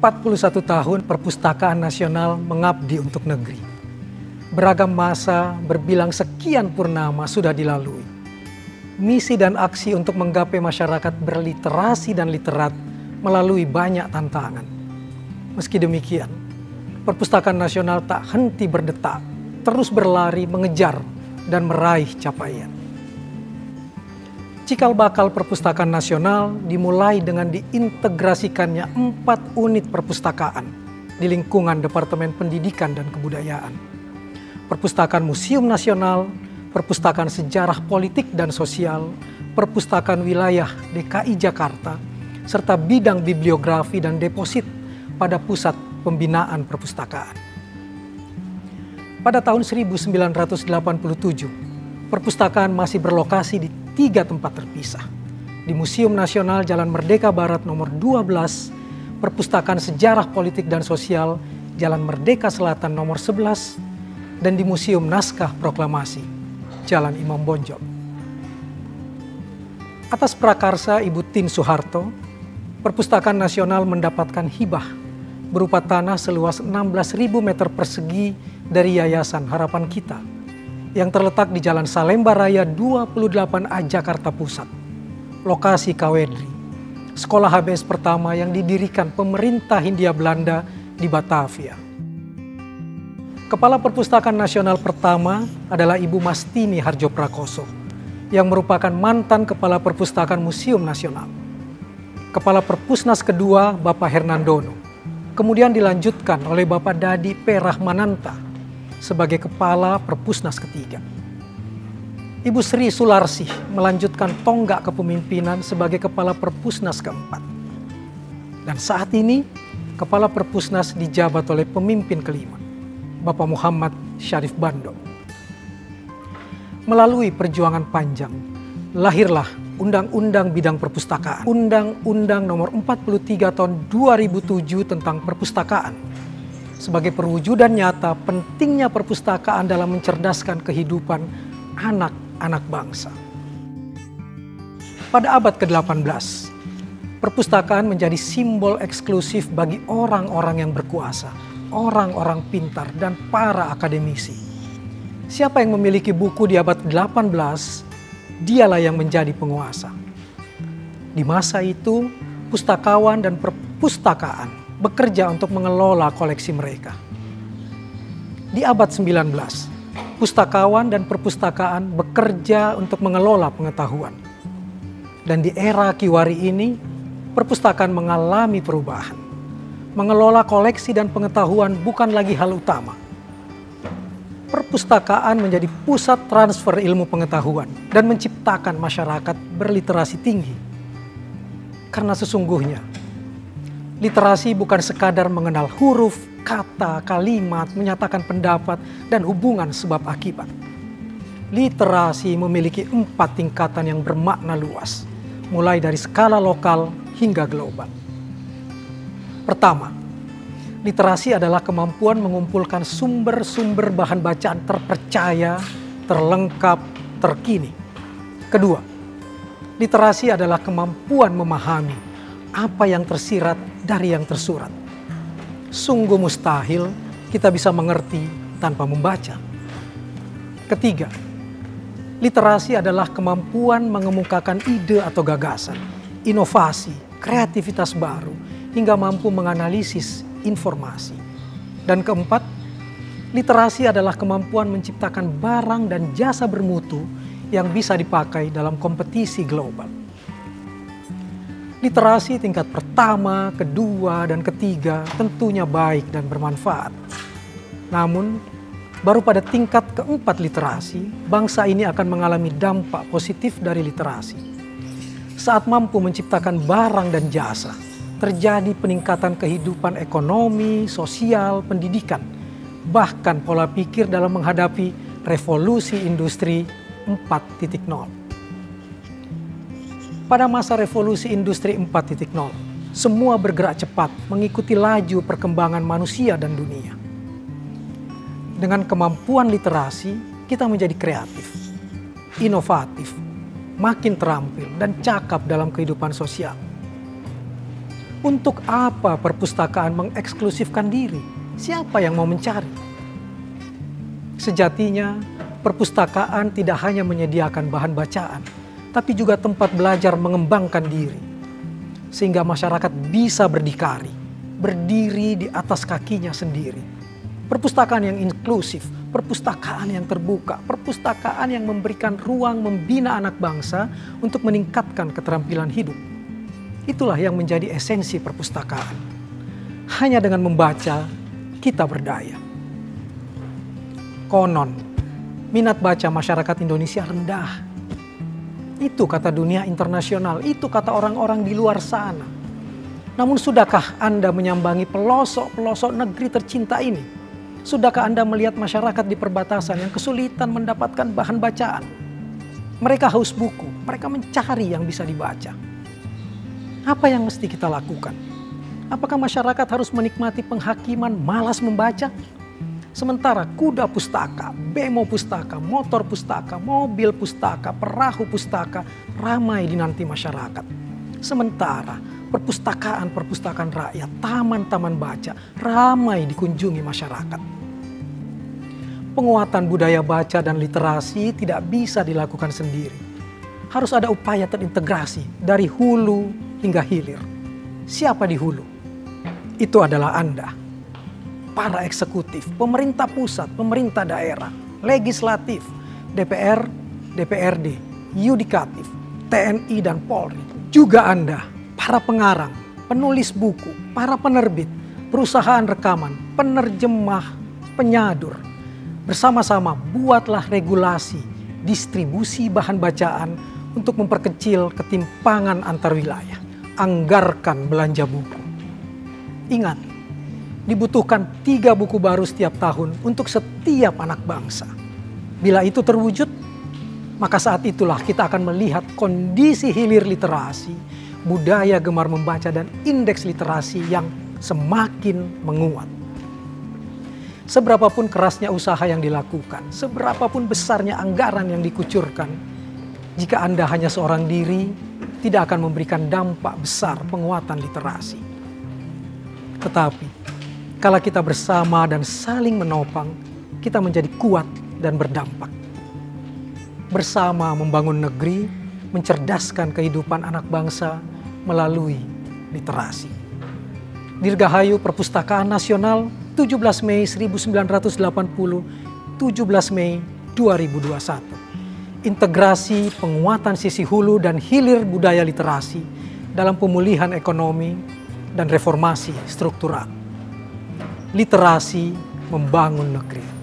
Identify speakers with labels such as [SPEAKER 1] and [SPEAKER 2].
[SPEAKER 1] 41 tahun perpustakaan nasional mengabdi untuk negeri. Beragam masa berbilang sekian purnama sudah dilalui. Misi dan aksi untuk menggapai masyarakat berliterasi dan literat melalui banyak tantangan. Meski demikian, perpustakaan nasional tak henti berdetak, terus berlari mengejar dan meraih capaian. Cikal bakal perpustakaan nasional dimulai dengan diintegrasikannya empat unit perpustakaan di lingkungan Departemen Pendidikan dan Kebudayaan. Perpustakaan Museum Nasional, Perpustakaan Sejarah Politik dan Sosial, Perpustakaan Wilayah DKI Jakarta, serta bidang bibliografi dan deposit pada Pusat Pembinaan Perpustakaan. Pada tahun 1987, perpustakaan masih berlokasi di tiga tempat terpisah. Di Museum Nasional Jalan Merdeka Barat nomor 12, Perpustakaan Sejarah Politik dan Sosial Jalan Merdeka Selatan nomor 11, dan di Museum Naskah Proklamasi Jalan Imam Bonjol. Atas prakarsa Ibu Tin Soeharto, Perpustakaan Nasional mendapatkan hibah berupa tanah seluas 16.000 meter persegi dari Yayasan Harapan Kita yang terletak di Jalan Salemba Raya 28A Jakarta Pusat. Lokasi Kawedri, sekolah HBS pertama yang didirikan pemerintah Hindia Belanda di Batavia. Kepala Perpustakaan Nasional pertama adalah Ibu Mastini Harjo Prakoso, yang merupakan mantan Kepala Perpustakaan Museum Nasional. Kepala Perpusnas kedua Bapak Hernandono, kemudian dilanjutkan oleh Bapak Dadi P. Rahmananta sebagai kepala perpusnas ketiga. Ibu Sri Sularsih melanjutkan tonggak kepemimpinan sebagai kepala perpusnas keempat. Dan saat ini kepala perpusnas dijabat oleh pemimpin kelima, Bapak Muhammad Syarif Bando. Melalui perjuangan panjang, lahirlah Undang-Undang Bidang Perpustakaan, Undang-Undang Nomor 43 Tahun 2007 tentang Perpustakaan sebagai perwujudan nyata pentingnya perpustakaan dalam mencerdaskan kehidupan anak-anak bangsa. Pada abad ke-18, perpustakaan menjadi simbol eksklusif bagi orang-orang yang berkuasa, orang-orang pintar, dan para akademisi. Siapa yang memiliki buku di abad ke-18, dialah yang menjadi penguasa. Di masa itu, pustakawan dan perpustakaan bekerja untuk mengelola koleksi mereka. Di abad 19, pustakawan dan perpustakaan bekerja untuk mengelola pengetahuan. Dan di era Kiwari ini, perpustakaan mengalami perubahan. Mengelola koleksi dan pengetahuan bukan lagi hal utama. Perpustakaan menjadi pusat transfer ilmu pengetahuan dan menciptakan masyarakat berliterasi tinggi. Karena sesungguhnya Literasi bukan sekadar mengenal huruf, kata, kalimat, menyatakan pendapat, dan hubungan sebab akibat. Literasi memiliki empat tingkatan yang bermakna luas, mulai dari skala lokal hingga global. Pertama, literasi adalah kemampuan mengumpulkan sumber-sumber bahan bacaan terpercaya, terlengkap, terkini. Kedua, literasi adalah kemampuan memahami apa yang tersirat dari yang tersurat. Sungguh mustahil kita bisa mengerti tanpa membaca. Ketiga, literasi adalah kemampuan mengemukakan ide atau gagasan, inovasi, kreativitas baru, hingga mampu menganalisis informasi. Dan keempat, literasi adalah kemampuan menciptakan barang dan jasa bermutu yang bisa dipakai dalam kompetisi global. Literasi tingkat pertama, kedua, dan ketiga tentunya baik dan bermanfaat. Namun, baru pada tingkat keempat literasi, bangsa ini akan mengalami dampak positif dari literasi. Saat mampu menciptakan barang dan jasa, terjadi peningkatan kehidupan ekonomi, sosial, pendidikan, bahkan pola pikir dalam menghadapi revolusi industri 4.0. Pada masa revolusi industri 4.0, semua bergerak cepat mengikuti laju perkembangan manusia dan dunia. Dengan kemampuan literasi, kita menjadi kreatif, inovatif, makin terampil dan cakap dalam kehidupan sosial. Untuk apa perpustakaan mengeksklusifkan diri? Siapa yang mau mencari? Sejatinya, perpustakaan tidak hanya menyediakan bahan bacaan, tapi juga tempat belajar mengembangkan diri, sehingga masyarakat bisa berdikari, berdiri di atas kakinya sendiri. Perpustakaan yang inklusif, perpustakaan yang terbuka, perpustakaan yang memberikan ruang membina anak bangsa untuk meningkatkan keterampilan hidup Itulah yang menjadi esensi perpustakaan. Hanya dengan membaca, kita berdaya. Konon, minat baca masyarakat Indonesia rendah. Itu kata dunia internasional, itu kata orang-orang di luar sana. Namun sudahkah Anda menyambangi pelosok-pelosok negeri tercinta ini? Sudahkah Anda melihat masyarakat di perbatasan yang kesulitan mendapatkan bahan bacaan? Mereka haus buku, mereka mencari yang bisa dibaca. Apa yang mesti kita lakukan? Apakah masyarakat harus menikmati penghakiman malas membaca? Sementara kuda pustaka, bemo pustaka, motor pustaka, mobil pustaka, perahu pustaka ramai dinanti masyarakat. Sementara perpustakaan-perpustakaan rakyat, taman-taman baca ramai dikunjungi masyarakat. Penguatan budaya baca dan literasi tidak bisa dilakukan sendiri. Harus ada upaya terintegrasi dari hulu hingga hilir. Siapa di hulu? Itu adalah Anda. Para eksekutif, pemerintah pusat, pemerintah daerah, legislatif, DPR, DPRD, yudikatif, TNI dan Polri. Juga Anda, para pengarang, penulis buku, para penerbit, perusahaan rekaman, penerjemah, penyadur. Bersama-sama buatlah regulasi distribusi bahan bacaan untuk memperkecil ketimpangan antar wilayah anggarkan belanja buku. Ingat, dibutuhkan tiga buku baru setiap tahun untuk setiap anak bangsa. Bila itu terwujud, maka saat itulah kita akan melihat kondisi hilir literasi, budaya gemar membaca dan indeks literasi yang semakin menguat. Seberapapun kerasnya usaha yang dilakukan, seberapapun besarnya anggaran yang dikucurkan, jika Anda hanya seorang diri, tidak akan memberikan dampak besar penguatan literasi. Tetapi, kalau kita bersama dan saling menopang, kita menjadi kuat dan berdampak. Bersama membangun negeri, mencerdaskan kehidupan anak bangsa melalui literasi. Dirgahayu Perpustakaan Nasional 17 Mei 1980, 17 Mei 2021 integrasi penguatan sisi hulu dan hilir budaya literasi dalam pemulihan ekonomi dan reformasi struktural. Literasi membangun negeri.